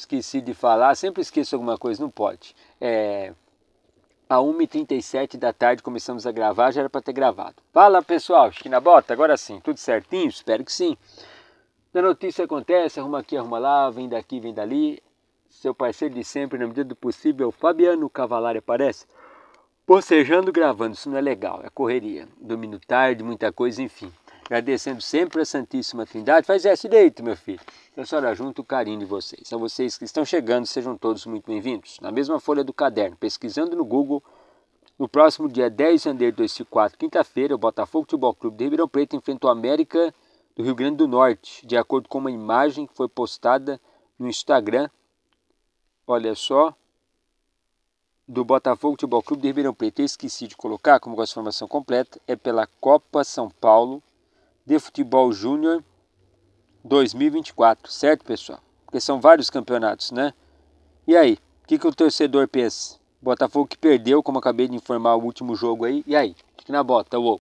esqueci de falar, sempre esqueço alguma coisa, não pode. É, a 1h37 da tarde começamos a gravar, já era para ter gravado. Fala pessoal, Chico na bota, agora sim, tudo certinho? Espero que sim. A notícia acontece, arruma aqui, arruma lá, vem daqui, vem dali. Seu parceiro de sempre, na medida do possível, Fabiano Cavalari aparece. Bocejando, gravando, isso não é legal, é correria. Domino tarde, muita coisa, enfim. Agradecendo sempre a Santíssima Trindade. Faz essa direito, meu filho. Eu só junto o carinho de vocês. A vocês que estão chegando, sejam todos muito bem-vindos. Na mesma folha do caderno, pesquisando no Google, no próximo dia 10 de janeiro de 2004, quinta-feira, o Botafogo Futebol Clube de Ribeirão Preto enfrentou a América do Rio Grande do Norte, de acordo com uma imagem que foi postada no Instagram. Olha só, do Botafogo Futebol Clube de Ribeirão Preto. Eu esqueci de colocar, como com a informação completa, é pela Copa São Paulo de Futebol Júnior 2024, certo, pessoal? Porque são vários campeonatos, né? E aí, o que, que o torcedor pensa? Botafogo que perdeu, como acabei de informar o último jogo aí, e aí? Fique na bota, uou.